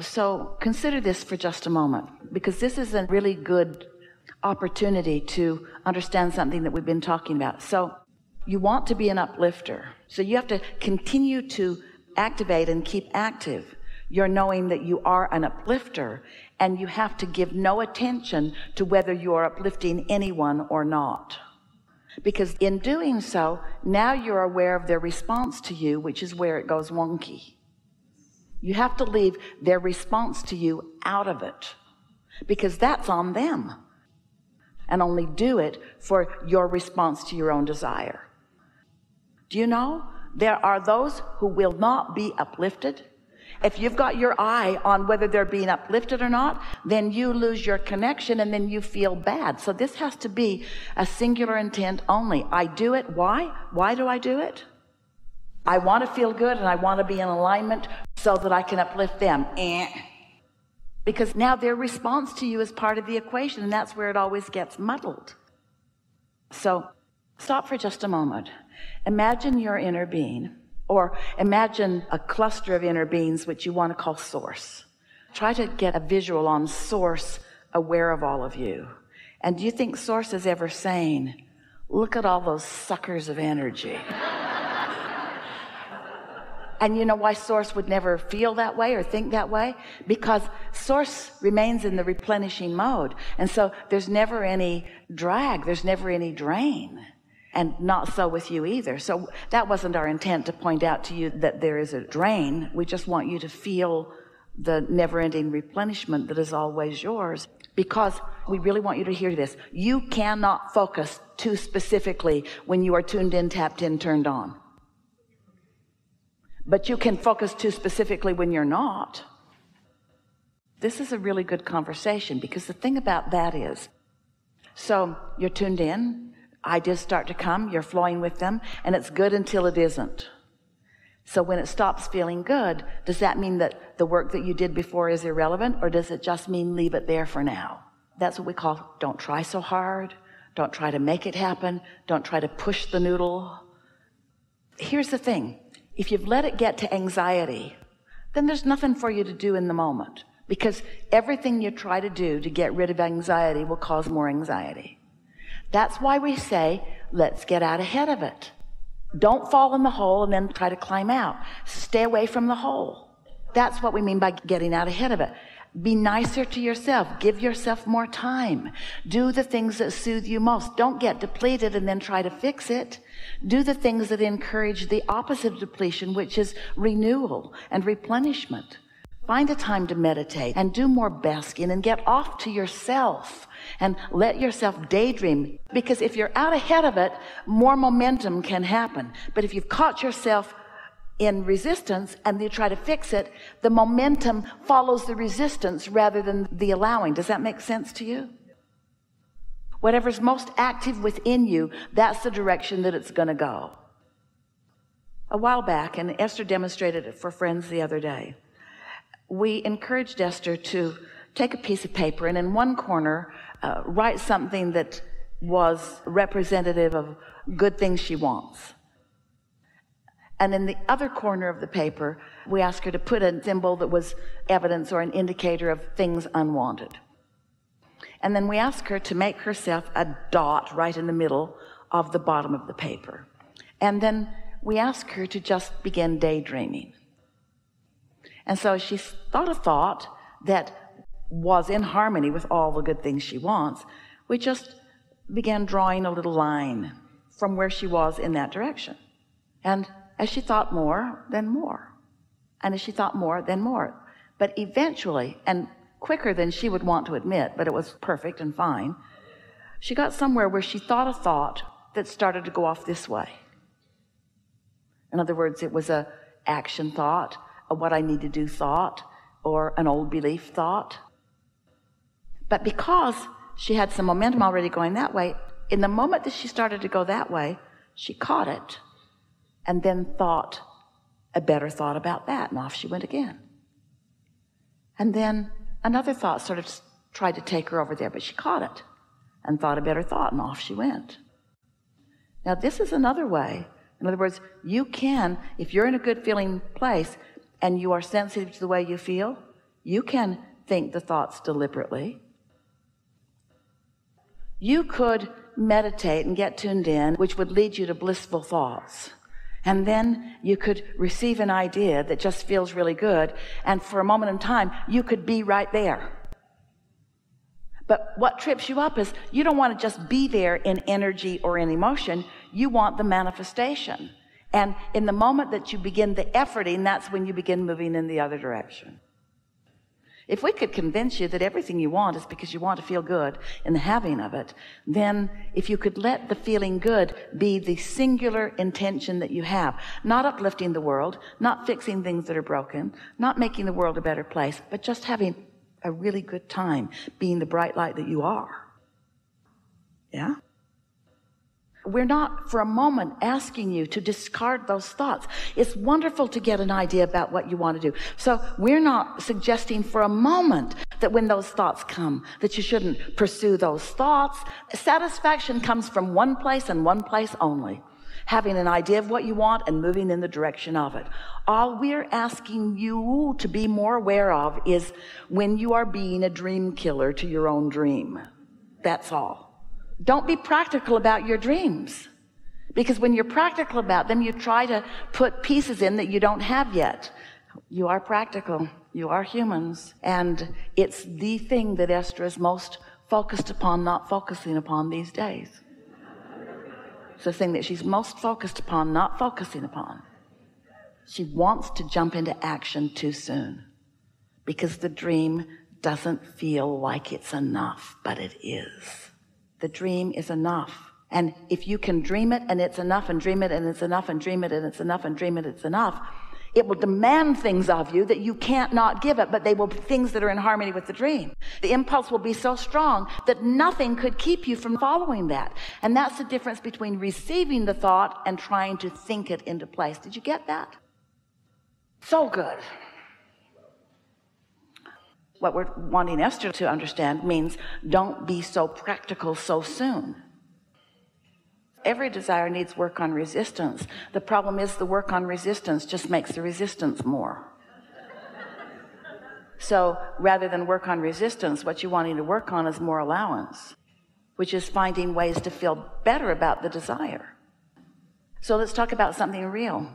So consider this for just a moment because this is a really good opportunity to understand something that we've been talking about. So you want to be an uplifter. So you have to continue to activate and keep active you're knowing that you are an uplifter and you have to give no attention to whether you are uplifting anyone or not because in doing so now you're aware of their response to you which is where it goes wonky you have to leave their response to you out of it because that's on them. And only do it for your response to your own desire. Do you know? There are those who will not be uplifted. If you've got your eye on whether they're being uplifted or not then you lose your connection and then you feel bad. So this has to be a singular intent only. I do it. Why? Why do I do it? I want to feel good and I want to be in alignment so that I can uplift them eh. because now their response to you is part of the equation and that's where it always gets muddled so stop for just a moment imagine your inner being or imagine a cluster of inner beings, which you want to call source. Try to get a visual on source aware of all of you. And do you think source is ever saying, look at all those suckers of energy? and you know why source would never feel that way or think that way? Because source remains in the replenishing mode. And so there's never any drag there's never any drain. And not so with you either. So that wasn't our intent to point out to you that there is a drain. We just want you to feel the never-ending replenishment that is always yours. Because we really want you to hear this. You cannot focus too specifically when you are tuned in tapped in turned on but you can focus too specifically when you're not. This is a really good conversation because the thing about that is so you're tuned in ideas start to come you're flowing with them and it's good until it isn't. So when it stops feeling good does that mean that the work that you did before is irrelevant or does it just mean leave it there for now? That's what we call don't try so hard don't try to make it happen don't try to push the noodle. Here's the thing if you've let it get to anxiety then there's nothing for you to do in the moment because everything you try to do to get rid of anxiety will cause more anxiety that's why we say, let's get out ahead of it. Don't fall in the hole and then try to climb out. Stay away from the hole. That's what we mean by getting out ahead of it. Be nicer to yourself. Give yourself more time. Do the things that soothe you most. Don't get depleted and then try to fix it. Do the things that encourage the opposite of depletion, which is renewal and replenishment. Find a time to meditate and do more basking and get off to yourself and let yourself daydream. Because if you're out ahead of it, more momentum can happen. But if you've caught yourself in resistance and you try to fix it, the momentum follows the resistance rather than the allowing. Does that make sense to you? Whatever's most active within you, that's the direction that it's going to go. A while back, and Esther demonstrated it for friends the other day we encouraged Esther to take a piece of paper and in one corner uh, write something that was representative of good things she wants and in the other corner of the paper we asked her to put a symbol that was evidence or an indicator of things unwanted and then we asked her to make herself a dot right in the middle of the bottom of the paper and then we asked her to just begin daydreaming and so she thought a thought that was in harmony with all the good things she wants. We just began drawing a little line from where she was in that direction. And as she thought more, then more. And as she thought more, then more. But eventually, and quicker than she would want to admit, but it was perfect and fine, she got somewhere where she thought a thought that started to go off this way. In other words, it was a action thought a what I need to do thought or an old belief thought. But because she had some momentum already going that way, in the moment that she started to go that way, she caught it and then thought a better thought about that. And off she went again. And then another thought sort of tried to take her over there, but she caught it and thought a better thought and off she went. Now, this is another way. In other words, you can, if you're in a good feeling place, and you are sensitive to the way you feel You can think the thoughts deliberately. You could meditate and get tuned in, which would lead you to blissful thoughts. And then you could receive an idea that just feels really good. And for a moment in time, you could be right there. But what trips you up is you don't want to just be there in energy or in emotion. You want the manifestation. And in the moment that you begin the efforting, that's when you begin moving in the other direction. If we could convince you that everything you want is because you want to feel good in the having of it, then if you could let the feeling good be the singular intention that you have, not uplifting the world, not fixing things that are broken, not making the world a better place, but just having a really good time being the bright light that you are. Yeah? We're not for a moment asking you to discard those thoughts. It's wonderful to get an idea about what you want to do. So we're not suggesting for a moment that when those thoughts come, that you shouldn't pursue those thoughts. Satisfaction comes from one place and one place only. Having an idea of what you want and moving in the direction of it. All we're asking you to be more aware of is when you are being a dream killer to your own dream. That's all. Don't be practical about your dreams. Because when you're practical about them, you try to put pieces in that you don't have yet. You are practical. You are humans. And it's the thing that Esther is most focused upon, not focusing upon these days. It's the thing that she's most focused upon, not focusing upon. She wants to jump into action too soon because the dream doesn't feel like it's enough, but it is. The dream is enough. And if you can dream it and it's enough and dream it and it's enough and dream it and it's enough and dream it, it's enough. It will demand things of you that you can't not give it, but they will be things that are in harmony with the dream. The impulse will be so strong that nothing could keep you from following that. And that's the difference between receiving the thought and trying to think it into place. Did you get that? So good what we're wanting Esther to understand means don't be so practical so soon. Every desire needs work on resistance. The problem is the work on resistance just makes the resistance more. So rather than work on resistance, what you're wanting to work on is more allowance, which is finding ways to feel better about the desire. So let's talk about something real.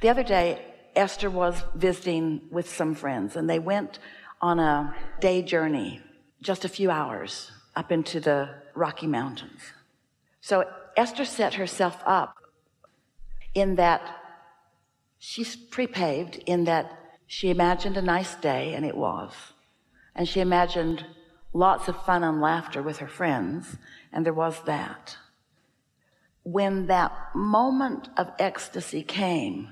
The other day, Esther was visiting with some friends and they went on a day journey, just a few hours up into the Rocky Mountains. So Esther set herself up in that she's prepaved in that she imagined a nice day and it was. And she imagined lots of fun and laughter with her friends and there was that. When that moment of ecstasy came,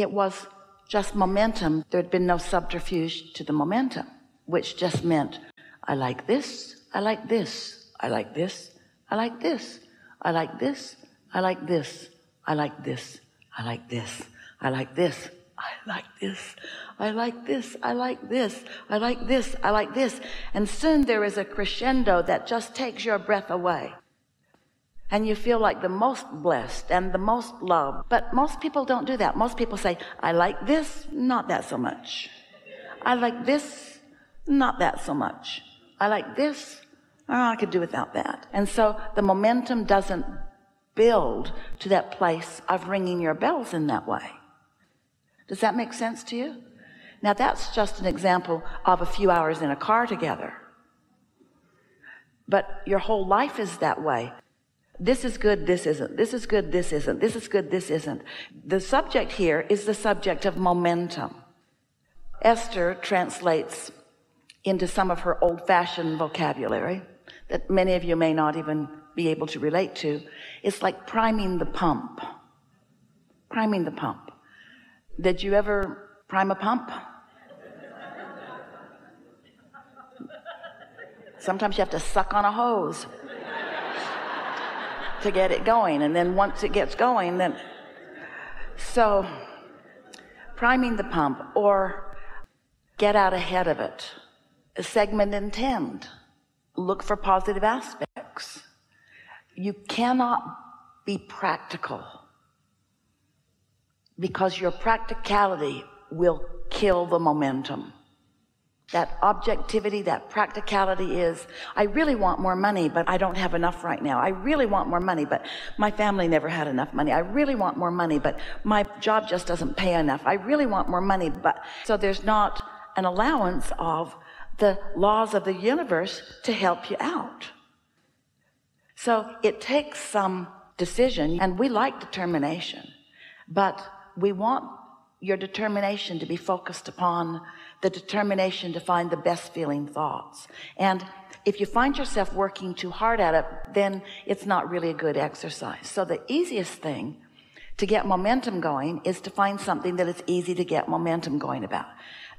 it was just momentum. There had been no subterfuge to the momentum, which just meant, I like this, I like this, I like this, I like this, I like this, I like this, I like this, I like this, I like this, I like this, I like this, I like this, I like this, I like this. And soon there is a crescendo that just takes your breath away and you feel like the most blessed and the most loved. But most people don't do that. Most people say, I like this, not that so much. I like this, not that so much. I like this, oh, I could do without that. And so the momentum doesn't build to that place of ringing your bells in that way. Does that make sense to you? Now that's just an example of a few hours in a car together. But your whole life is that way this is good, this isn't. This is good, this isn't. This is good, this isn't. The subject here is the subject of momentum. Esther translates into some of her old fashioned vocabulary that many of you may not even be able to relate to. It's like priming the pump. Priming the pump. Did you ever prime a pump? Sometimes you have to suck on a hose to get it going. And then once it gets going, then. So, priming the pump or get out ahead of it. Segment intend. Look for positive aspects. You cannot be practical because your practicality will kill the momentum that objectivity, that practicality is, I really want more money, but I don't have enough right now. I really want more money, but my family never had enough money. I really want more money, but my job just doesn't pay enough. I really want more money, but so there's not an allowance of the laws of the universe to help you out. So it takes some decision and we like determination, but we want your determination to be focused upon the determination to find the best feeling thoughts. And if you find yourself working too hard at it then it's not really a good exercise. So the easiest thing to get momentum going is to find something that it's easy to get momentum going about.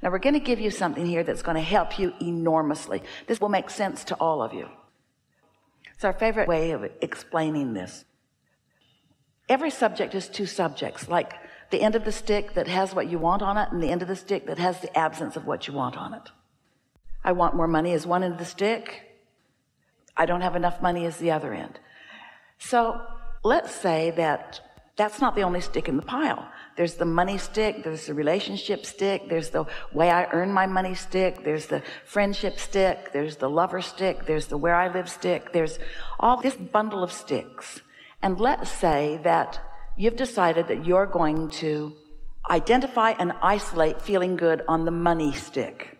Now we're going to give you something here that's going to help you enormously. This will make sense to all of you. It's our favorite way of explaining this. Every subject is two subjects like the end of the stick that has what you want on it and the end of the stick that has the absence of what you want on it. I want more money is one end of the stick. I don't have enough money is the other end. So let's say that that's not the only stick in the pile. There's the money stick there's the relationship stick there's the way I earn my money stick there's the friendship stick there's the lover stick there's the where I live stick there's all this bundle of sticks. And let's say that you've decided that you're going to identify and isolate feeling good on the money stick.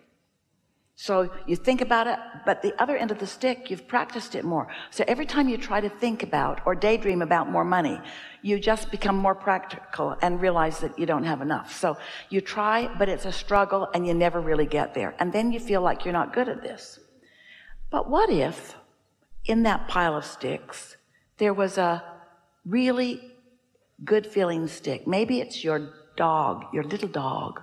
So you think about it but the other end of the stick you've practiced it more. So every time you try to think about or daydream about more money you just become more practical and realize that you don't have enough. So you try but it's a struggle and you never really get there. And then you feel like you're not good at this. But what if in that pile of sticks there was a really good feeling stick. Maybe it's your dog your little dog.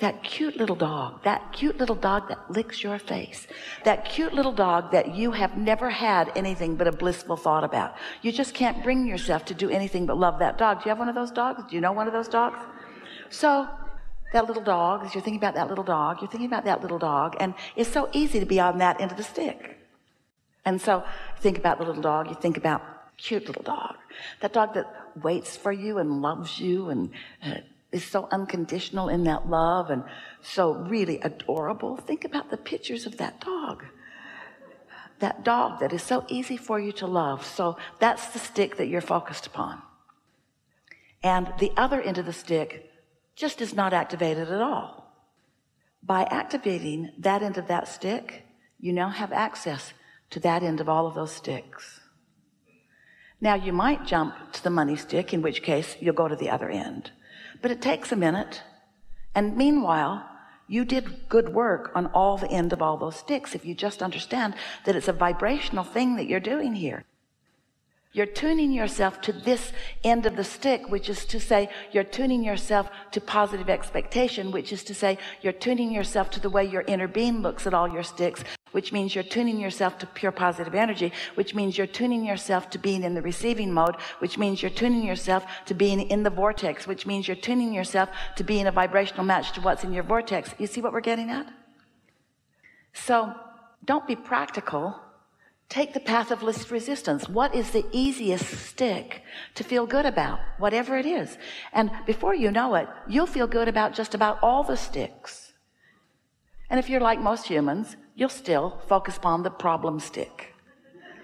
That cute little dog that cute little dog that licks your face. That cute little dog that you have never had anything but a blissful thought about. You just can't bring yourself to do anything but love that dog. Do you have one of those dogs? Do you know one of those dogs? So that little dog as you're thinking about that little dog you're thinking about that little dog and it's so easy to be on that end of the stick. And so think about the little dog you think about cute little dog. That dog that waits for you and loves you and uh, is so unconditional in that love and so really adorable. Think about the pictures of that dog. That dog that is so easy for you to love. So that's the stick that you're focused upon. And the other end of the stick just is not activated at all. By activating that end of that stick you now have access to that end of all of those sticks now you might jump to the money stick in which case you'll go to the other end. But it takes a minute. And meanwhile you did good work on all the end of all those sticks if you just understand that it's a vibrational thing that you're doing here. You're tuning yourself to this end of the stick which is to say you're tuning yourself to positive expectation which is to say you're tuning yourself to the way your inner being looks at all your sticks which means you're tuning yourself to pure positive energy which means you're tuning yourself to being in the receiving mode which means you're tuning yourself to being in the vortex which means you're tuning yourself to being a vibrational match to what's in your vortex. You see what we're getting at? So don't be practical. Take the path of least resistance. What is the easiest stick to feel good about? Whatever it is. And before you know it you'll feel good about just about all the sticks and if you're like most humans you'll still focus upon the problem stick.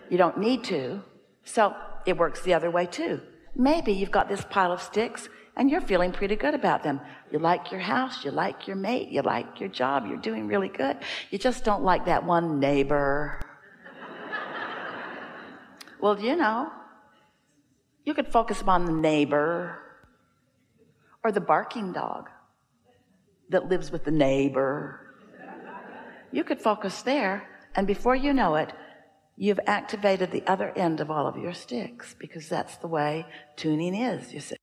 You don't need to. So it works the other way too. Maybe you've got this pile of sticks and you're feeling pretty good about them. You like your house you like your mate you like your job you're doing really good. You just don't like that one neighbor. Well you know you could focus upon the neighbor or the barking dog that lives with the neighbor you could focus there and before you know it you've activated the other end of all of your sticks because that's the way tuning is you see